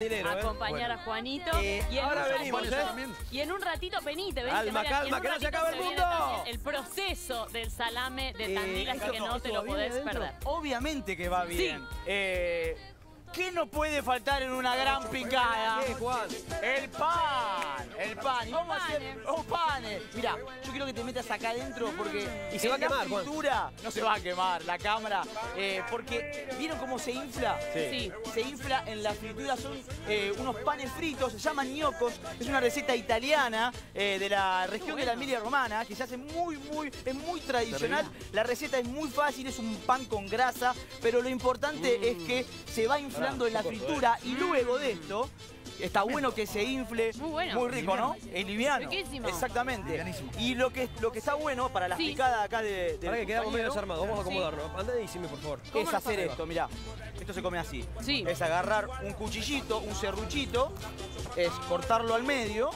Dinero, ¿eh? acompañar a Juanito. Eh, y en ahora un venimos, ratito- ¿eh? Y en un ratito penite, ¿ves? Calma, Marian? calma, que no se acaba el mundo. El proceso del salame de Eh, Tandil, así ¿esto- que no te lo podés perder. Obviamente que va Sí. bien. Eh, ¿Qué no puede faltar en una gran picada? ¿Qué, Juan? El pan, el pan. Y vamos a hacer panes. los panes. Mira, yo quiero que te metas acá adentro porque Y se va a quemar, Juan. fritura no se va a quemar la cámara, eh, porque ¿vieron cómo se infla? Sí. Se infla en la fritura, son eh, unos panes fritos, se llaman ñocos, es una receta italiana eh, de la región de la Emilia Romana, que se hace muy, muy, es muy tradicional. La receta es muy fácil, es un pan con grasa, pero lo importante es que se va inflando en la fritura y luego de esto, está bueno que se infle, Muy bueno. rico, ¿no? Es liviano. Riquísimo. Exactamente. Y lo que, lo que está bueno para las Sí. picadas acá de, Para que quedamos medio desarmados. Vamos a Sí. acomodarnos. Anda y decime, por favor. es hacer esto, mirá. Esto se come así. Sí. Es agarrar un cuchillito, un serruchito, es cortarlo al medio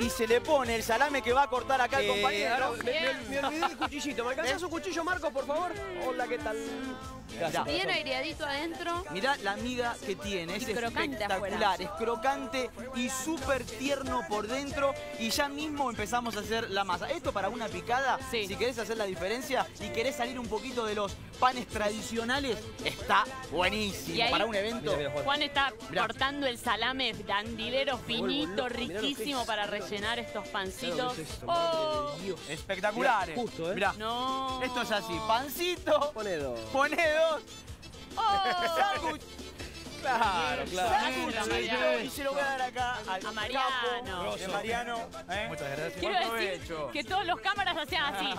y se le pone el salame que va a cortar acá el Eh, compañero. ahora, me, me- me olvidé el cuchillito. ¿Me alcanzas un cuchillo, Marco, por favor? Hola, ¿qué tal? Gracias. Bien aireadito adentro. Mirá la miga que tiene, es espectacular, afuera. es crocante y súper tierno por dentro y ya mismo empezamos a hacer la masa. Esto para una picada, Sí. si querés hacer la diferencia y querés salir un poquito de los panes tradicionales, está buenísimo ahí- para un evento. Mira, mira, Juan. Está Mirá. cortando el salame tandilero finito, riquísimo es. para rellenar estos pancitos. Claro, ¿qué es esto? ¡Oh! Espectaculares. Mirá, justo, ¿eh? Mirá, No. esto es así, pancito, Pone dos. Pone dos, ¡Oh! Claro, claro. Y se lo voy a dar acá al A Mariano. capo de Mariano. ¿eh? Muchas gracias. Quiero Buen decir provecho. que todos los cámaras hacían así.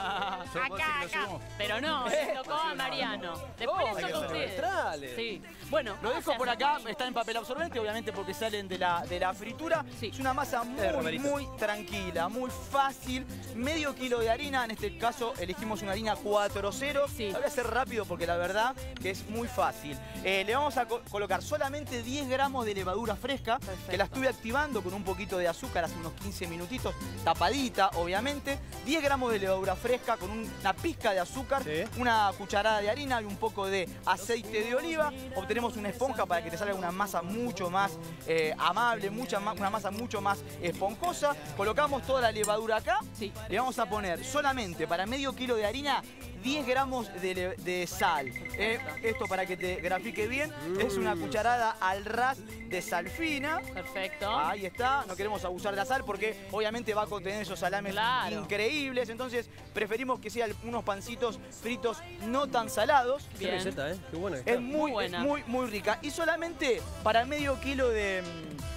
Acá, acá. Pero no, le tocó a Mariano. Después Oh, ser ustedes. Sí. Bueno, Lo dejo por acá, está en papel absorbente, obviamente porque salen de la, de la fritura. Sí. Es una masa muy, muy tranquila, muy fácil. Medio kilo de harina, en este caso elegimos una harina 4.0. Sí. La voy a hacer rápido porque la verdad que es muy fácil. Eh, le vamos a co- colocar solamente 10 gramos de levadura fresca, Perfecto. que la estuve activando con un poquito de azúcar hace unos 15 minutitos, tapadita, obviamente. 10 gramos de levadura fresca con un- una pizca de azúcar, Sí. una cucharada de harina y un poco de aceite de oliva. Obtenemos una esponja para que te salga una masa mucho más eh, amable, mucha ma- una masa mucho más esponjosa. Colocamos toda la levadura acá. Sí. Le vamos a poner solamente para medio kilo de harina 10 gramos de, sal. Eh, esto para que te grafique bien. Es una cucharada al ras de sal fina. Perfecto. Ahí está, no queremos abusar de la sal porque obviamente va a contener esos salames Claro. increíbles, entonces preferimos que sean unos pancitos fritos no tan salados. Qué receta, ¿eh? Qué buena que Es muy, buena. muy, muy rica. Y solamente para medio kilo de, mm,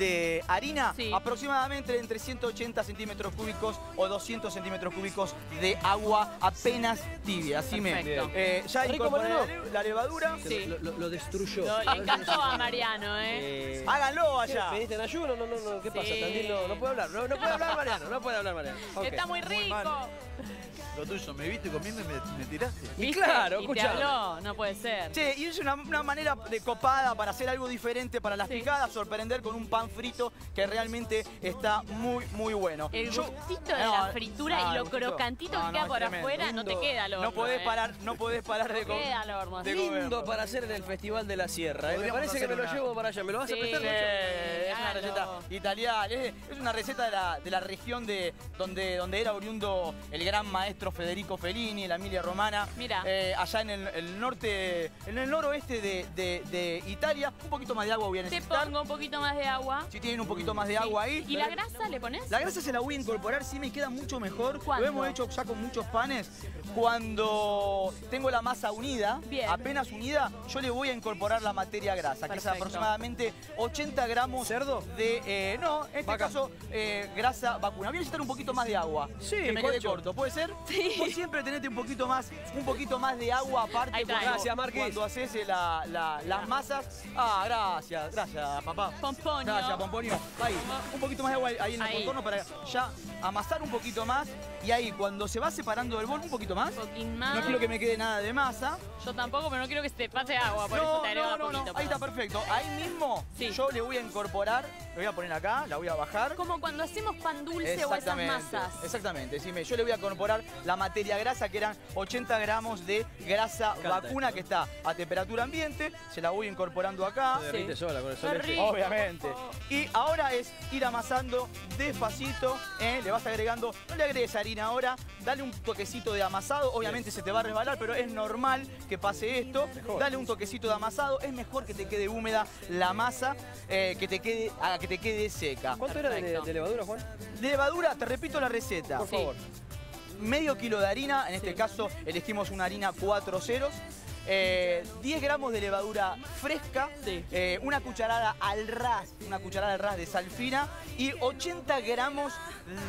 de harina, Sí. aproximadamente entre 180 centímetros cúbicos o 200 centímetros cúbicos de agua apenas tibia. Así me. Eh, ya ¿Rico, incorporé la, levadura. Sí. Lo, lo- lo destruyó. Lo- le encantó a Mariano, ¿eh? Eh, Háganlo allá. ¿Pediste en ayuno? No, no, no. ¿Qué pasa? Tandil no, no puede hablar. No, no puede hablar Mariano. No puede hablar Mariano. Ok. Está muy rico. Lo tuyo, me viste comiendo y me, me tiraste. Y ¿Viste? claro, habló, no puede ser. Che, y es una, una manera de copada para hacer algo diferente para las Sí. picadas, sorprender con un pan frito que realmente está muy, muy bueno. El Yo- gustito de No, la fritura no, y lo crocantito no, que no, queda es por tremendo. afuera no te queda al horno. No podés ¿eh? parar, no podés parar de No comer. queda al horno. de Lindo para hacer en el Festival de la Sierra. ¿eh? Me parece que me lo llevo para allá. ¿Me lo vas a prestar? Nacho? es una receta italiana, es, es una receta de la, de la región de donde, donde era oriundo el gran maestro Federico Fellini, la Emilia Romana. Mira. Eh, allá en el, el norte, en el noroeste de, de- de Italia, un poquito más de agua voy a Te necesitar. pongo un poquito más de agua. Si tienen un poquito más de agua ahí. ¿Y la grasa le pones? La grasa se la voy a incorporar, sí me queda mucho mejor. ¿Cuándo? Lo hemos hecho ya con muchos panes. Cuando tengo la masa unida, Bien. apenas unida, yo le voy a incorporar la materia grasa, que es aproximadamente 80 gramos ¿Cerdo? de... eh, no, en este Vaca. caso, eh, grasa vacuna. Voy a necesitar un poquito más de agua. Sí, que me quede corto, ¿puede ser? Sí. Vos siempre tenete un poquito más, un poquito más de agua aparte Ahí cuando, Gracias, Marquis. cuando haces la- la- las masas. Ah, gracias, gracias, papá. Pomponio. Gracias, Pomponio. Ahí, un poquito más de agua ahí en el contorno para ya amasar un poquito más. Y ahí, cuando se va separando del bol, un poquito más. Un poquín más. No quiero que me quede nada de masa. Yo tampoco, pero no quiero que se te pase agua, por eso te no, no. Ahí está perfecto. Ahí mismo Sí. yo le voy a incorporar lo voy a poner acá, la voy a bajar. Como cuando hacemos pan dulce o esas masas. Exactamente, decime, yo le voy a incorporar la materia grasa que eran 80 gramos de grasa vacuna que está a temperatura ambiente, se la voy incorporando acá. Se derrite sola con el sol. rico. Y ahora es ir amasando despacito, ¿eh? le vas agregando, no le agregues harina ahora, dale un toquecito de amasado, obviamente se te va a resbalar, pero es normal que pase esto, dale un toquecito de amasado, es mejor que te quede húmeda la masa, eh, que, te quede, a que te quede seca. ¿Cuánto era de, levadura, Juan? De levadura, te repito la receta. Por Sí. favor. Medio kilo de harina, en este caso elegimos una harina 4 ceros. Eh, 10 gramos de levadura fresca, Sí. eh, una cucharada al ras, una cucharada al ras de sal fina y 80 gramos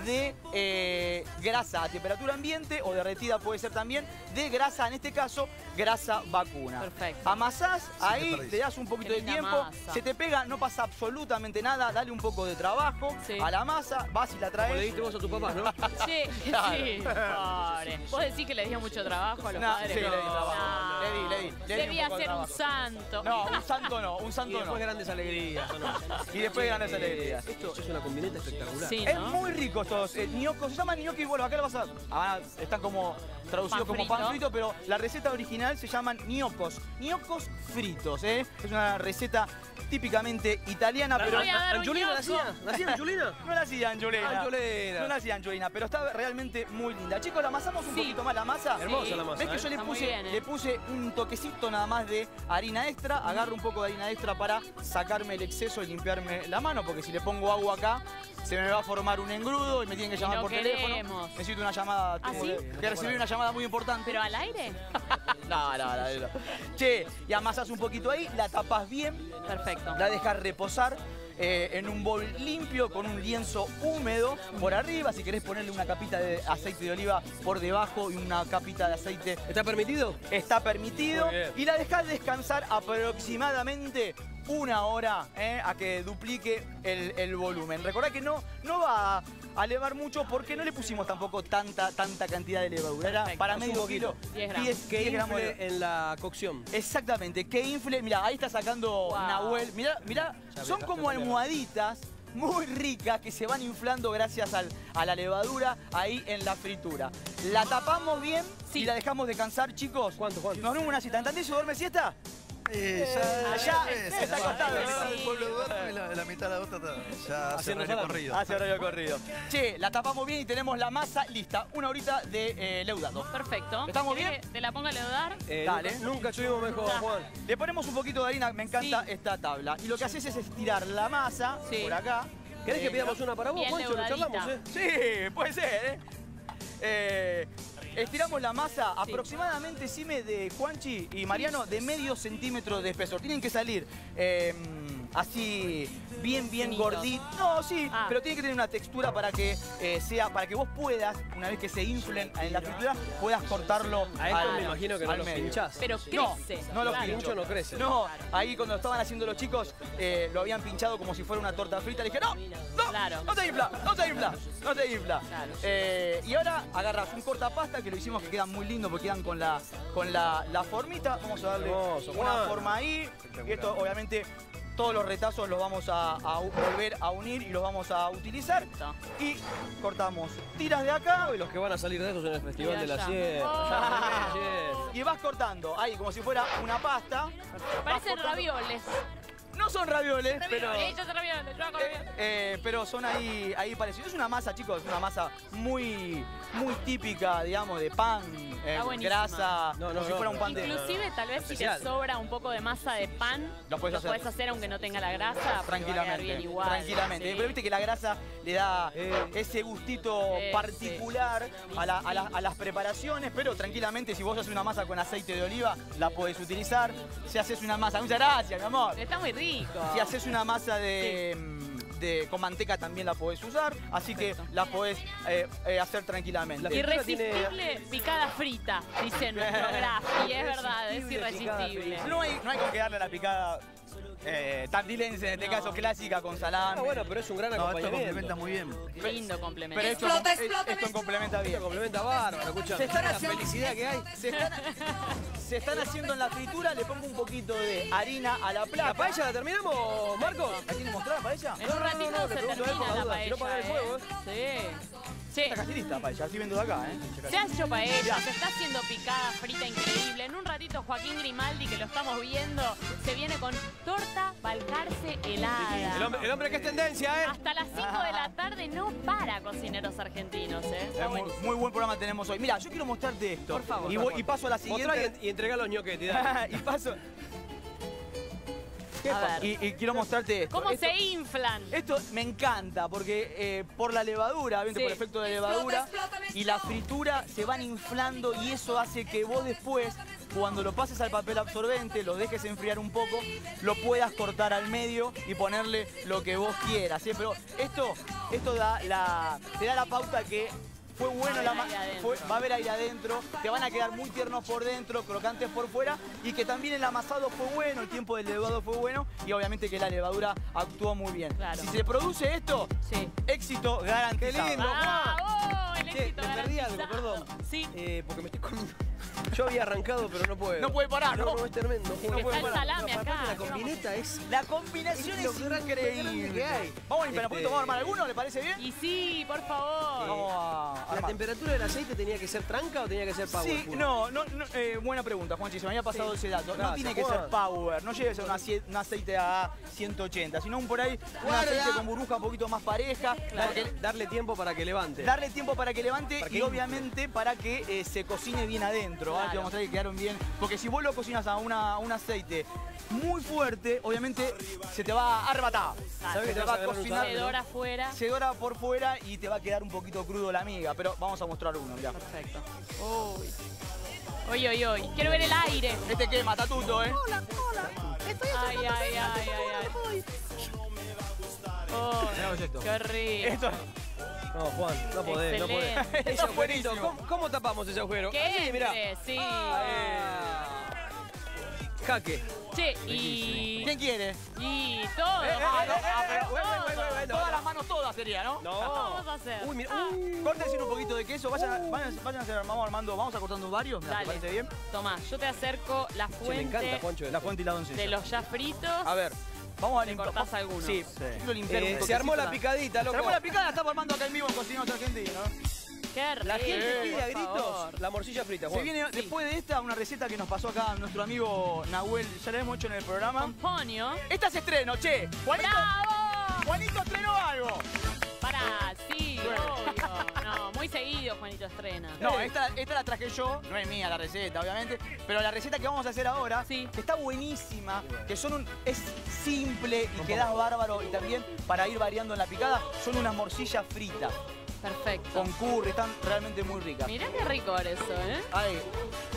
de eh, grasa a temperatura ambiente o derretida puede ser también, de grasa, en este caso, grasa vacuna. Perfecto. Amasás, ahí le das un poquito Qué de tiempo, masa. se te pega, no pasa absolutamente nada, dale un poco de trabajo Sí. a la masa, vas y la Como traes. le diste vos a tu papá, ¿no? Sí, Claro. sí. Pobre. ¿Vos decís que le dio mucho trabajo a los No, padres? sí, le di trabajo. No. Le di, le di, le di un Debía de ser un trabajo. santo. No, un santo no, un Y santo no. después grandes alegrías. ¿o no? Y después grandes alegrías. Esto es una combineta espectacular. Sí, Es ¿no? muy rico estos eh, ñocos, se llaman ñoqui, bueno, acá lo vas a... ah, están como traducidos Pan como pan frito. frito, pero la receta original se llaman ñocos, ñocos fritos, ¿eh? Es una receta típicamente italiana, pero... ¿Angiolina la hacía? ¿La hacía Angiolina? No la hacía Angiolina. Angiolina. No la hacía Angiolina, pero está realmente muy linda. Chicos, la amasamos un Sí. poquito más la masa. Hermosa la masa, ¿Ves que ¿eh? yo le puse, bien, ¿eh? le puse un toquecito nada más de harina extra? Agarro un poco de harina extra para sacarme el exceso y limpiarme la mano, porque si le pongo agua acá, se me va a formar un engrudo y me tienen que llamar no por queremos. teléfono. Necesito una llamada. ¿Ah, sí? que- recibir una llamada muy importante. ¿Pero al aire? No, no, no, no. Che, y amasás un poquito ahí, la tapas bien, Perfecto. La dejas reposar eh, en un bol limpio con un lienzo húmedo por arriba. Si querés ponerle una capita de aceite de oliva por debajo y una capita de aceite ¿Está permitido? está permitido. Y la dejás descansar aproximadamente una hora eh, a que duplique el, el volumen. Recordá que no, no va a, a elevar mucho porque no le pusimos tampoco tanta, tanta cantidad de levadura. Era Perfecto. para medio kilo. 10 gramos. 10 Que 10 gramos de- infle en la cocción. Exactamente, que infle. Mira, ahí está sacando Wow. Nahuel. Mira, mira, Ya son como almohaditas muy ricas que se van inflando gracias al- a la levadura ahí en la fritura. La tapamos bien Sí. y la dejamos descansar, chicos. ¿Cuánto, cuánto? Nos vemos una cita. ¿Entendés? ¿Duerme siesta? Eh, ya, ya, ya, está ya, acostado, la mitad sí. del pueblo duerme y la, la mitad de la otra está- ya hace Haciendo horario corrido. Hace horario corrido. Che, la tapamos bien y tenemos la masa lista. Una horita de eh, leudado. Perfecto. ¿Estamos ¿Querés bien? ¿Te la ponga a leudar? Eh, Dale. Nunca, estuvimos mejor. Juan. Le ponemos un poquito de harina, me encanta Sí. esta tabla. Y lo que haces es estirar la masa Sí. por acá. ¿Querés Eh, que pidamos una para vos, Juancho? Lo charlamos, ¿eh? Sí, puede ser, ¿eh? Eh, estiramos la masa aproximadamente, Sime, de Juanchi y Mariano, de medio centímetro de espesor. Tienen que salir eh, así bien, bien gorditos. No, sí, Ah. pero tiene que tener una textura para que eh, sea, para que vos puedas, una vez que se inflen en la fritura, puedas cortarlo A esto al- me imagino que no medio. pinchás. Pero No, crece. no lo Claro. pincho. No crece. No, ahí cuando estaban haciendo los chicos, eh, lo habían pinchado como si fuera una torta frita. Le dije, no, no, Claro. no te infla, no te infla, no te infla. Claro. Eh, y ahora agarras un cortapasta que lo hicimos que quedan muy lindos porque quedan con la, con la, la formita. Vamos a darle Hermoso, una forma ahí. Y esto obviamente todos los retazos los vamos a, volver a unir y los vamos a utilizar. Y cortamos tiras de acá Y los que van a salir de estos en el Festival de la. Sierra. Oh. Y vas cortando ahí como si fuera una pasta. Parecen ravioles. No son ravioles, pero... Ellos son ravioles, yo hago Eh, ravioles. eh, pero son ahí, ahí parecidos. Es una masa, chicos, es una masa muy, muy típica, digamos, de pan, eh, grasa, No, no, como si fuera un pan de... Inclusive, tal vez si te sobra un poco de masa de pan, Lo puedes hacer. podés hacer aunque no tenga la grasa. Tranquilamente, bien igual. tranquilamente. Sí. Pero viste que la grasa le da Eh. ese gustito Sí, particular a, la- a la- a las preparaciones, pero tranquilamente si vos haces una masa con aceite de oliva, la podés utilizar. Si haces una masa, muchas gracias, mi amor. Está muy rico. Si haces una masa de, mm, de- con manteca también la podés usar, así que la podés eh, eh, hacer tranquilamente. La fritura tiene- Irresistible picada frita, dice nuestro graph. Y es verdad, es Irresistible. No hay, no hay con que darle la picada eh, tandilense en este No. caso, clásica con salame. Ah, bueno, pero es un gran No, esto acompañamiento. complementa muy bien. Lindo complemento. Pero esto, Explota, explota, esto complementa Esto bien. complementa bárbaro, escucha. Se están La haciendo- felicidad que hay. Se están, se están haciendo en la fritura, le pongo un poquito de harina a la placa. ¿La paella la terminamos, Marco? ¿La tiene mostrada la paella? En un ratito no, no, se termina la paella. si no apaga el fuego, ¿eh? Sí. Sí. Está casi lista paella, estoy viendo de acá, ¿eh? Se ha hecho paella, se está haciendo picada frita increíble. En un ratito Joaquín Grimaldi, que lo estamos viendo, se viene con torta balcarce helada. El hombre, el hombre que es tendencia, ¿eh? Hasta las 5 de la tarde no para cocineros argentinos, ¿eh? Está muy, buen programa tenemos hoy. Mira, yo quiero mostrarte esto. Por favor. Y, voy- y paso a la siguiente. y, y entregá los ñoquetes, y paso. A ver. Y, y quiero mostrarte esto. ¿Cómo esto, se inflan? esto me encanta porque eh, por la levadura, Sí. por el efecto de levadura y la explota. fritura se van inflando y eso hace que vos después, cuando lo pases al papel absorbente, lo dejes enfriar un poco, lo puedas cortar al medio y ponerle lo que vos quieras. ¿sí? Pero esto, esto da la, te da la pauta que fue bueno la fue- va a haber aire adentro, te van a quedar muy tiernos por dentro, crocantes por fuera y que también el amasado fue bueno, el tiempo del levado fue bueno y obviamente que la levadura actuó muy bien. Claro. Si se produce esto, Sí. éxito garantizado. Qué lindo. ¡Bravo! El Che, éxito me perdí algo, perdón. Sí. Eh, porque me estoy comiendo. Yo había arrancado, pero no puedo. No puede parar, ¿no? No, no, es tremendo. no está el parar. salame No, acá, aparte La ¿qué combineta es... La combinación Es es, lo grande increíble. que hay. Vamos a limpiar un Este- poquito, vamos a armar alguno, ¿le parece bien? Y sí, por favor. Vamos a ¿La armar. temperatura del aceite tenía que ser tranca o tenía que ser power? Sí, no, no, no, eh, buena pregunta, Juanchi, se me había pasado ese dato. no Gracias, tiene que Juan. ser power, no ser un acie- un aceite a 180, sino un por ahí un Guarda. aceite con burbuja un poquito más pareja, Darle, darle tiempo para que levante. darle tiempo para que levante Para que y infle. obviamente para que eh, se cocine bien adentro. Ahora te voy a Claro. mostrar que quedaron bien. Porque si vos lo cocinas a una, a un aceite muy fuerte, obviamente se te va a arrebatar. ¿Sabes que Se te va a cocinar. Se dora afuera. Se dora por fuera y te va a quedar un poquito crudo la miga, pero vamos a mostrar uno, mirá. Perfecto. Uy. Uy, uy, uy. Quiero ver el aire. Este quema, tatuto, ¿eh? Ay, ay, ay, ay, ay. Oh, Mirá esto. qué rico. Esto, No, Juan, no podés, no podés. Excelente. Ese agujerito. ¿cómo, cómo tapamos ese agujero? Que Así, mirá. entre, sí. Jaque. Che, y... ¿Quién quiere? Y todo. Ah, no, ah, pero- todo. bueno, bueno, bueno, bueno, Todas las manos todas sería, ¿no? No. vamos a hacer? Uy, mira. Ah. uy. Córtense un poquito de queso, vayan, vayan, vayan a hacer, vamos armando, vamos acortando varios, mirá, ¿te Dale. parece bien? Tomá, yo te acerco la Che, me fuente encanta, Juancho. La fuente y la doncella. de los ya fritos. A ver, vamos a ¿Te limpiar. cortás algunos? Sí, Sí. quiero limpiar un Eh, se armó la picadita, loco. Se armó la picada, la estamos armando acá en vivo en Argentinos. Qué rico. La gente pide a gritos favor. la morcilla frita, Se Juan. viene después de esta una receta que nos pasó acá nuestro amigo Nahuel, ya la hemos hecho en el programa. Con ponio. Esta es estreno, che. Juanito, ¡Bravo! Juanito estrenó algo. Pará, sí, obvio. Juanito estrena. No, esta, esta la traje yo, no es mía la receta, obviamente, pero la receta que vamos a hacer ahora, Sí. que está buenísima, que son un, es simple y queda bárbaro y también para ir variando en la picada, son unas morcillas fritas Perfecto. con curry, están realmente muy ricas. Mirá qué rico era eso, ¿eh? Ahí.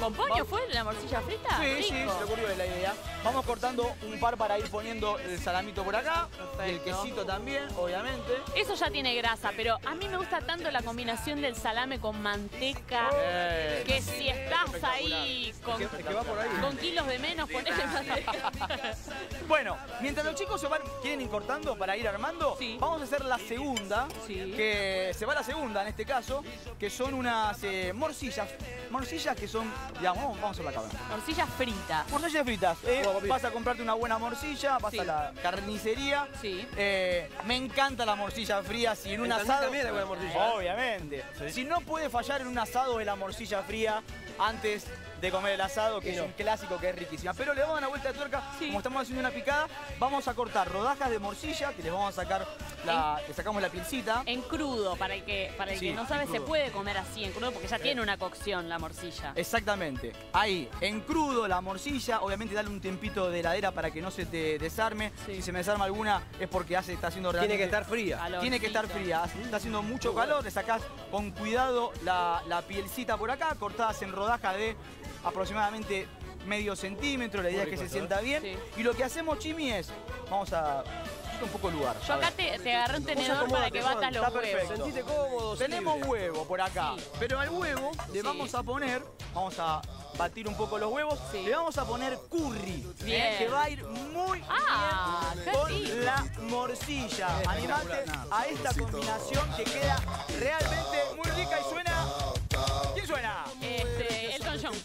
¿Con ponio Va- fue la morcilla frita? Sí, sí, Rico. se le ocurrió la idea. Vamos cortando un par para ir poniendo el salamito por acá, el quesito también, obviamente. Eso ya tiene grasa, pero a mí me gusta tanto la combinación del salame con manteca. Eh, Que si estás ahí con, Es que, es que va por ahí. con kilos de menos, ponele manteca. Bueno, mientras los chicos se van, quieren ir cortando para ir armando, Sí. vamos a hacer la segunda, Sí. que se va la segunda en este caso, que son unas eh, morcillas, morcillas que son, digamos, vamos, vamos a hacer la cámara. Morcilla frita. Morcillas fritas, eh, vas a comprarte una buena morcilla, vas Sí. a la carnicería, Sí. Eh, me encanta la morcilla fría, si en un En asado... también hay buena morcilla. Obviamente. Si no puede fallar en un asado de la morcilla fría antes de comer el asado, que es no. un clásico que es riquísima. Pero le vamos a dar una vuelta de tuerca, Sí. como estamos haciendo una picada, vamos a cortar rodajas de morcilla, que les vamos a sacar la, le sacamos la pielcita. En crudo, para que, para el Sí, que no sabe, se puede comer así en crudo porque ya tiene una cocción la morcilla. Exactamente. Ahí, en crudo la morcilla, obviamente dale un tiempito de heladera para que no se te desarme. Sí. Si se me desarma alguna es porque hace, está haciendo Tiene realmente... que estar fría. Calorcito. Tiene que estar fría, está haciendo mucho calor, le sacás con cuidado la, la pielcita por acá, cortadas en rodajas de aproximadamente medio centímetro, la idea es que se sienta bien. Sí. Y lo que hacemos, Chimi, es, vamos a un poco de lugar. Yo acá te, te agarré un tenedor para que batas los está huevos. perfecto. Sentite cómodo. Tenemos libre. huevo por acá, Sí. pero al huevo le Sí. vamos a poner, vamos a batir un poco los huevos, Sí. le vamos a poner curry, Bien. que va a ir muy Ah, bien con rico. la morcilla. Animate a esta combinación que queda realmente muy rica y suena...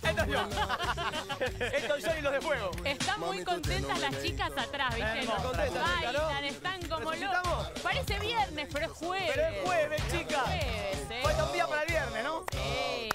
Elton John y los de fuego. Están muy contentas las chicas atrás, ¿viste? Están contentas, Bailan, están como locos. Parece viernes, pero es jueves. Pero es jueves, chicas. Jueves, ¿eh? Falta un día para el viernes, ¿no? Sí.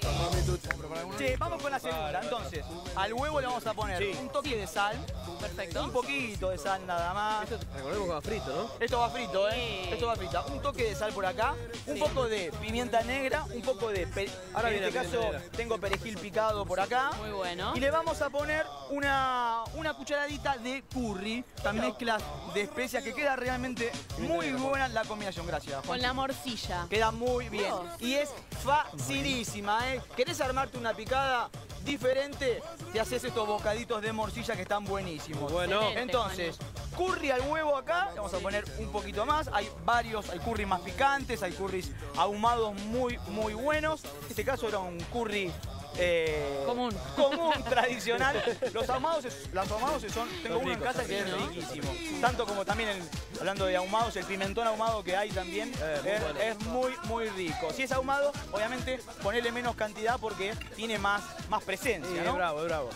Sí, vamos con la segunda. Entonces, al huevo le vamos a poner Sí. un toque de sal, Perfecto. un poquito de sal nada más. Esto recordemos que va frito, ¿no? Esto va frito, ¿eh? Sí. Esto va frito. Un toque de sal por acá, un Sí. poco de pimienta negra, un poco de... Ahora en este caso negra. tengo perejil picado por acá. Muy bueno. Y le vamos a poner una, una cucharadita de curry, también mezclas de especias que queda realmente muy buena la combinación. Gracias. Juan. Con la morcilla. Queda muy bien. Dios. Y es facilísima, ¿eh? ¿Querés armarte una picada diferente? Te haces estos bocaditos de morcilla que están buenísimos. Bueno. Entonces, curry al huevo acá, le vamos a poner un poquito más. Hay varios, hay curry más picantes, hay curries ahumados muy, muy buenos. En este caso era un curry... eh, Común. común, tradicional. Los ahumados, los ahumados son, tengo Son uno en casa que es riquísimo. Tanto como también, el- hablando de ahumados, el pimentón ahumado que hay también Eh, muy es, muy, muy rico. Si es ahumado, obviamente ponerle menos cantidad porque tiene más, más presencia, Sí, ¿no? es bravo, es bravo.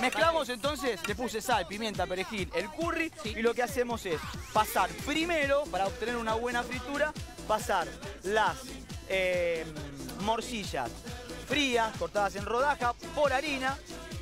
Mezclamos entonces, le puse sal, pimienta, perejil, el curry Sí. y lo que hacemos es pasar primero, para obtener una buena fritura, pasar las eh, morcillas frías, cortadas en rodaja, por harina,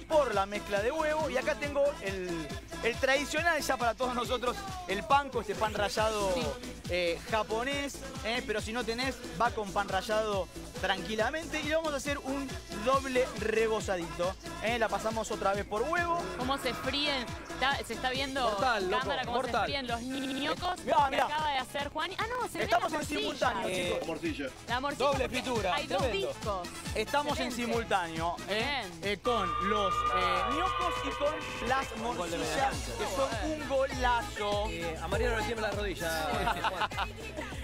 por la mezcla de huevo y acá tengo el, el tradicional ya para todos nosotros, el panko, este pan rallado Sí. eh, japonés, eh, pero si no tenés, va con pan rallado tranquilamente y le vamos a hacer un doble rebozadito. Eh. La pasamos otra vez por huevo. Cómo se fríen. Está- se está viendo Mortal, loco, cámara cómo se mortal. fríen los ñocos Mirá, que mirá. acaba de hacer Juan. Ah, no, se Estamos en simultáneo, Eh, chicos. Morcilla. La morcilla Doble fritura, Hay dos discos. Estamos en simultáneo eh, eh, con los eh, ñocos y con las morcillas, que son un golazo. Eh, a Mariano le tiembla la rodilla. Juan.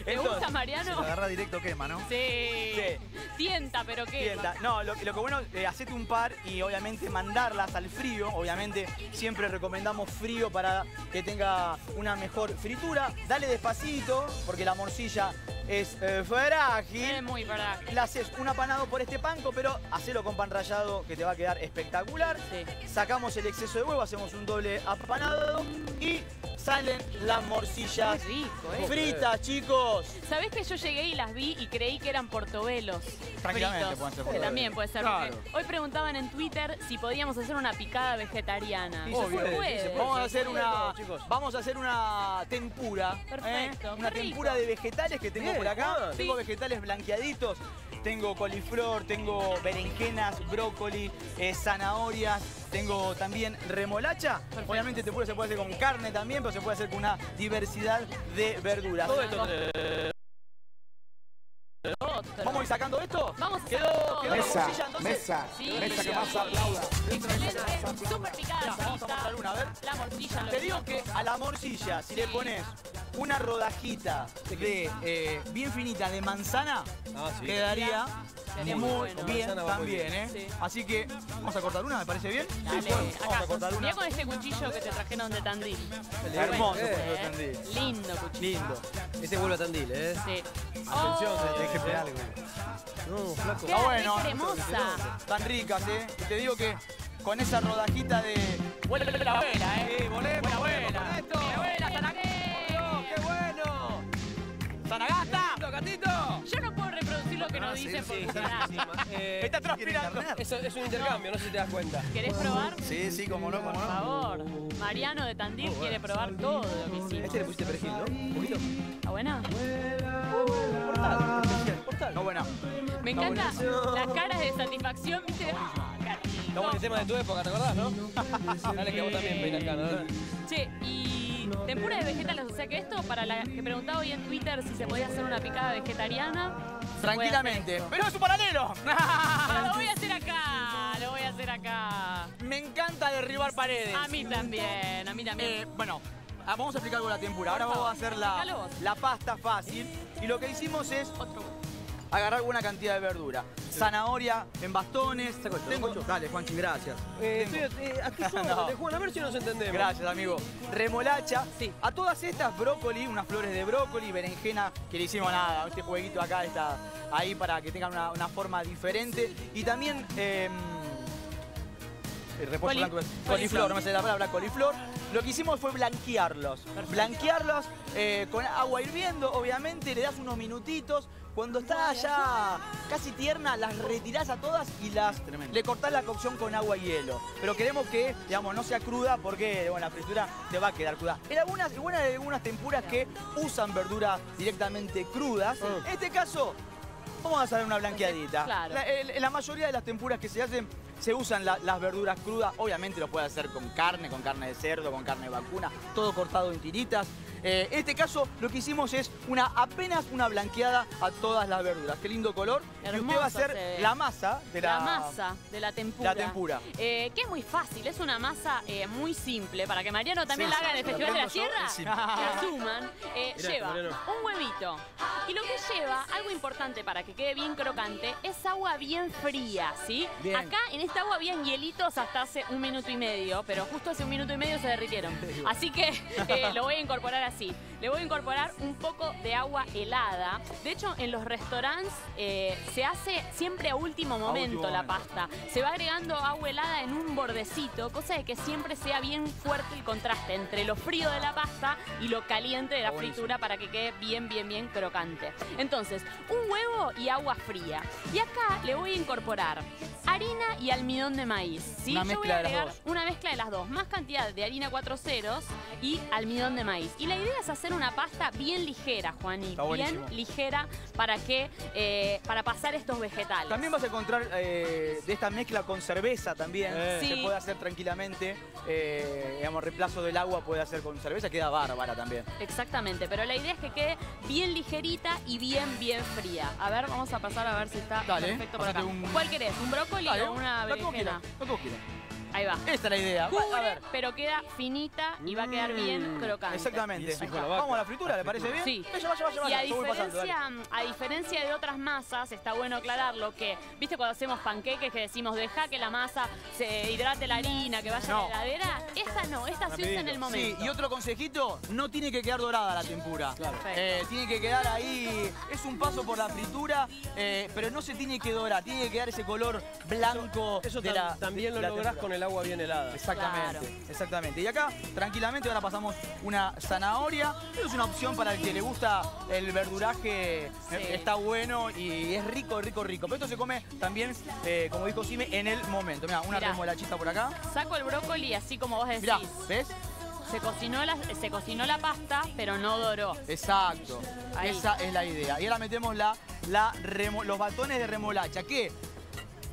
¿Te Entonces, gusta, Mariano? La agarra directo quema, ¿no? Sí. Sí. Tienta, pero qué. Tienda. No, lo, lo que bueno, eh, hacete un par y obviamente mandarlas al frío. Obviamente siempre recomendamos frío para que tenga una mejor fritura. Dale despacito, porque la morcilla es eh, frágil. Es muy verdad. Le haces un apanado por este panco, pero hacelo con pan rallado que te va a quedar espectacular. Sí. Sacamos el exceso de huevo, hacemos un doble apanado y salen las morcillas Qué rico, eh. fritas, chicos. ¿Sabés que yo llegué y las vi y creí que eran portobelos? Tranquilamente fritos? pueden ser Que portobelos. también puede ser. Claro. Hoy preguntaban en Twitter si podíamos hacer una picada vegetariana. Sí, Obvio. puede, puede. sí, se puede. Vamos a hacer una, chicos. vamos a hacer una tempura, ¿eh? Perfecto, una tempura de vegetales que tengo por acá. Tengo vegetales blanqueaditos, tengo coliflor, tengo berenjenas, brócoli, eh, zanahorias, tengo también remolacha. Perfecto. Obviamente tempura se puede hacer con carne también, pero se puede hacer con una diversidad de verduras. Todo esto Otro. Vamos a ir sacando esto. Vamos a quedó, sacar quedó la todo. morcilla, entonces. Mesa, Sí. mesa que más aplauda. Excelente, súper picada. Vamos a mostrar una, a ver. La morcilla. Te digo que a la morcilla, si le pones una rodajita de eh, bien finita de manzana, Ah, sí. quedaría Sería muy bueno. bien Manzana va muy también, ¿eh? Sí. Así que vamos a cortar una, ¿me parece bien? Dale, Vamos a acá. cortar una. Mirá con este cuchillo que te trajeron de Tandil. Hermoso, Eh, cuchillo de Tandil. Lindo cuchillo. Lindo. Este vuelve a Tandil, ¿eh? Sí. Atención, Oh, Déjeme algo. No, flaco. Queda Ah, bueno. re cremosa. Tan ricas, ¿eh? Y te digo que con esa rodajita de... Vuelve la abuela, ¿eh? Sí, volemos abuela. con esto. Lo dicen sí, por. Eh, Está transpirando. eso es un intercambio, no sé si te das cuenta. ¿Querés probar? Sí, sí, como no, Por como no. favor. Mariano de Tandil quiere probar todo lo que hicimos. Este le pusiste perejil, ¿no? Un poquito. ¿Está buena? No, buena. Me encanta las caras de satisfacción, ¿viste? Ah. Está bueno el tema de tu época, ¿te acordás, no? Dale que vos también ven acá, ¿no? Che, y tempura de vegetales, o sea que esto, para la que preguntaba hoy en Twitter si se podía hacer una picada vegetariana. Tranquilamente. Pero es un paralelo. lo voy a hacer acá, lo voy a hacer acá. Me encanta derribar paredes. A mí también, a mí también. Eh, bueno, ah, vamos a explicar algo de la tempura. Ahora vamos a hacer la, la pasta fácil. Y lo que hicimos es Otro. Agarrar buena cantidad de verdura. Zanahoria en bastones. Tengo... Dale, Juanchi, gracias. Eh, estoy eh, a tus No. órdenes, Juan, a ver si nos entendemos. Gracias, amigo. Remolacha. Sí. A todas estas, brócoli, unas flores de brócoli, berenjena, que le hicimos nada. Este jueguito acá está ahí para que tengan una, una forma diferente. Y también. eh, el Coli- blanco, coliflor. coliflor, no me sale la palabra, coliflor. Lo que hicimos fue blanquearlos. Blanquearlos eh, con agua hirviendo, obviamente, le das unos minutitos. Cuando está ya casi tierna, las retirás a todas y las Tremendo. le cortás la cocción con agua y hielo. Pero queremos que, digamos, no sea cruda porque, bueno, la fritura te va a quedar cruda. En algunas, hay algunas tempuras que usan verduras directamente crudas. Mm. En este caso, vamos a hacer una blanqueadita. Claro. La, el- la mayoría de las tempuras que se hacen se usan la- las verduras crudas. Obviamente lo puede hacer con carne, con carne de cerdo, con carne de vacuna, todo cortado en tiritas. Eh, en este caso lo que hicimos es una apenas una blanqueada a todas las verduras. Qué lindo color. y usted va a hacer la masa de la, La masa de la tempura. La tempura. Eh, que es muy fácil, es una masa eh, muy simple. Para que Mariano también Sí, la haga en el Festival de la Sierra. Eh, Mirá, lleva Mariano. un huevito. Y lo que lleva, algo importante para que quede bien crocante, es agua bien fría, ¿sí? Bien. Acá en esta agua habían hielitos hasta hace un minuto y medio, pero justo hace un minuto y medio se derritieron. Así que eh, lo voy a incorporar así. Le voy a incorporar un poco de agua helada. De hecho, en los restaurantes eh, se hace siempre a último momento último la momento. pasta. Se va agregando agua helada en un bordecito, cosa de que siempre sea bien fuerte el contraste entre lo frío de la pasta y lo caliente de la buenísimo. fritura para que quede bien, bien, bien crocante. Entonces, un huevo y agua fría. Y acá le voy a incorporar harina y almidón de maíz. ¿sí? Una Yo voy a agregar una mezcla de las dos, más cantidad de harina cuatro ceros y almidón de maíz. Y la idea es hacer una pasta bien ligera, Juaní, Está bien buenísimo. ligera para que eh, para pasar estos vegetales. También vas a encontrar eh, de esta mezcla con cerveza también. Eh. Se puede hacer tranquilamente. eh, digamos, reemplazo del agua puede hacer con cerveza. Queda bárbara también. Exactamente, pero la idea es que quede bien ligerita y bien, bien fría. A ver, vamos a pasar a ver si está Dale, perfecto por acá. un- ¿Cuál querés? ¿Un brócoli Dale, o una lo que vos berenjena? quieras, lo que vos quieras. Ahí va. Esta es la idea. Va- a Cubre, ver. pero queda finita y va a quedar bien Mm, crocante. Exactamente. La. Vamos a la fritura, ¿le parece bien? Sí. Vaya, vaya, vaya, Y a pasando, diferencia, a diferencia de otras masas, está bueno aclararlo que, viste cuando hacemos panqueques que decimos deja que la masa se hidrate la harina, que vaya No. a la heladera, esta no, esta se usa en el momento. Sí, y otro consejito, no tiene que quedar dorada la tempura. Claro. Eh, tiene que quedar ahí, es un paso por la fritura, eh, pero no se tiene que dorar, tiene que quedar ese color blanco Eso de tam- la también de lo la lográs tempura. con el agua bien helada. Exactamente, exactamente. Y acá, tranquilamente, ahora pasamos una zanahoria. Eso es una opción para el que le gusta el verduraje. eh, Sí. Está bueno y es rico, rico, rico. Pero esto se come también, eh, como dijo Sime, en el momento. Mira, una remolachita por acá. Saco el brócoli así como vos decís. Mirá, ¿ves? Se cocinó, la, se cocinó la pasta, pero no doró. Exacto. Ahí. Esa es la idea. Y ahora metemos la, la remo- los batones de remolacha. Que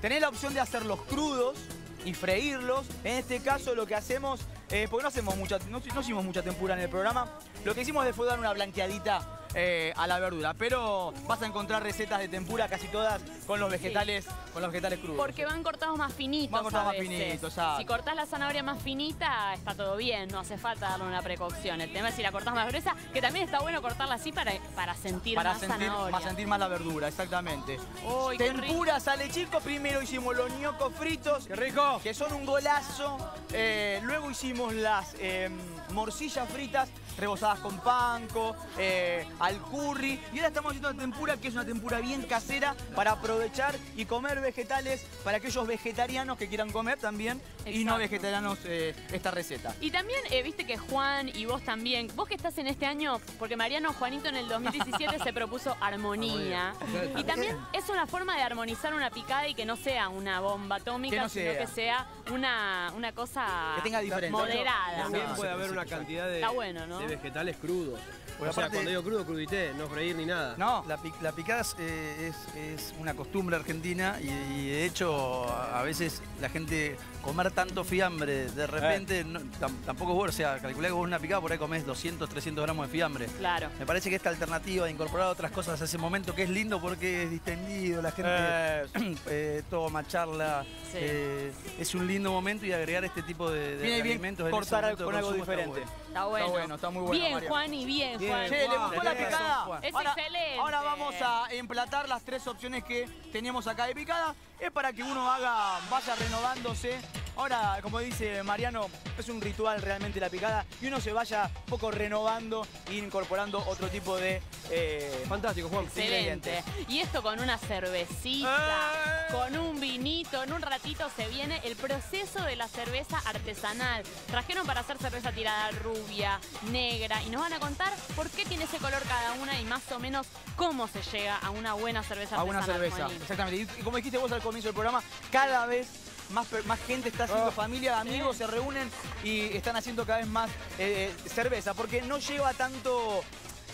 tenés la opción de hacerlos crudos y freírlos. En este caso lo que hacemos, eh, porque no hacemos mucha, no, no hicimos mucha tempura en el programa, lo que hicimos fue dar una blanqueadita eh, a la verdura. Pero vas a encontrar recetas de tempura casi todas con los vegetales, con los vegetales crudos. Porque van cortados más finitos. Van cortados a más finitos. Si cortás la zanahoria más finita, está todo bien, no hace falta darle una precaución. El tema es si la cortás más gruesa, que también está bueno cortarla así para, para sentir para más sentir, zanahoria. para sentir más la verdura, exactamente. Rico. Tempura sale chico, primero hicimos los ñocos fritos, ¡Qué rico! que son un golazo. Eh, luego hicimos las eh, morcillas fritas rebozadas con panco, eh, al curry. Y ahora estamos haciendo tempura, que es una tempura bien casera para aprovechar y comer vegetales para aquellos vegetarianos que quieran comer también y no vegetarianos eh, esta receta. Y también, eh, viste que Juan y vos también, vos que estás en este año, porque Mariano Juanito en el 2017 se propuso armonía. Y también es una forma de armonizar una picada y que no sea una bomba atómica, Que no sino sea. que sea una, una cosa Que tenga diferencia. moderada. También Ah, puede haber una cantidad de, Está bueno, ¿no? de Hay vegetales crudos. Porque o sea, aparte- cuando digo crudo, crudité, no freír ni nada. No, La, la picada es, eh, es- es una costumbre argentina y, y de hecho a veces la gente comer tanto fiambre de repente no- tam- tampoco es bueno. O sea, calculé que vos una picada por ahí comés 200, 300 gramos de fiambre. Claro. Me parece que esta alternativa de incorporar otras cosas a ese momento que es lindo porque es distendido, la gente Eh, eh, toma, charla, Sí. eh, es un lindo momento y agregar este tipo de, de bien alimentos en ese cortar con algo diferente. bueno. Está bueno. Está bueno, está muy bueno, Bien, María. Juani, bien, Bien. Juan. Che, ¿le gustó la picada? Es ahora, excelente. ahora vamos a emplatar las tres opciones que teníamos acá de picada. Es para que uno haga, vaya renovándose. Ahora, como dice Mariano, es un ritual realmente la picada y uno se vaya un poco renovando e incorporando otro tipo de... eh, Fantástico, Juan. Excelente. Y esto con una cervecita, ¡Eh! con un vinito. En un ratito se viene el proceso de la cerveza artesanal. Trajeron para hacer cerveza tirada rubia, negra. Y nos van a contar por qué tiene ese color cada una y más o menos cómo se llega a una buena cerveza a una artesanal. cerveza. Juanín. Exactamente. Y como dijiste vos al comienzo del programa, cada vez más, más gente está haciendo Ah. familia, amigos, se reúnen y están haciendo cada vez más eh, cerveza, porque no lleva tanto.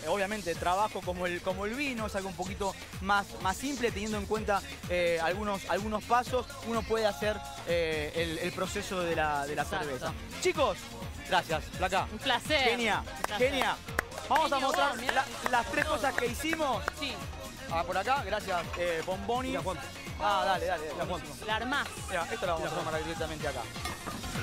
eh, Obviamente, trabajo como el, como el vino, es algo un poquito más, más simple, teniendo en cuenta eh, algunos, algunos pasos, uno puede hacer eh, el, el proceso de la, de la cerveza. Chicos, gracias, Placa. Un placer. Genia, Un placer. genia. Vamos a mostrar vos, mirá. la- las tres cosas que hicimos. Sí, Ah, por acá, gracias, eh, Bomboni. Mira. Ah, dale, dale. Mira, Juan. buenísimo. la armás. Mira, esto lo vamos a tomar directamente acá.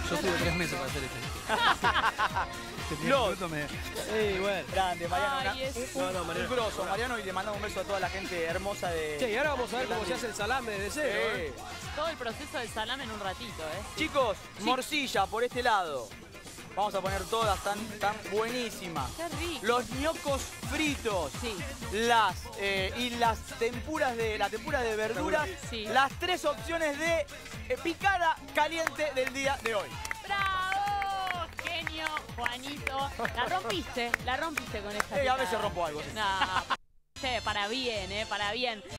Yo tuve tres meses para hacer este. Este Los- me- Sí, bueno. Grande, Mariano. Ay, es- un, No, no, Mariano. un grosso, Mariano, y le mandamos un beso a toda la gente hermosa de... Che, y ahora vamos a ver cómo se hace el salame desde cero. ¿eh? Sí. Todo el proceso del salame en un ratito, ¿eh? Chicos, morcilla por este lado. Vamos a poner todas tan, tan buenísimas. Qué rico. Los ñocos fritos. Sí. Las eh, y las tempuras de la tempura de verduras. Sí. Las tres opciones de eh, picada caliente del día de hoy. ¡Bravo! Genio, Juanito. La rompiste, la rompiste con esta Eh, a veces rompo algo. sí. No, para bien, ¿eh? Para bien.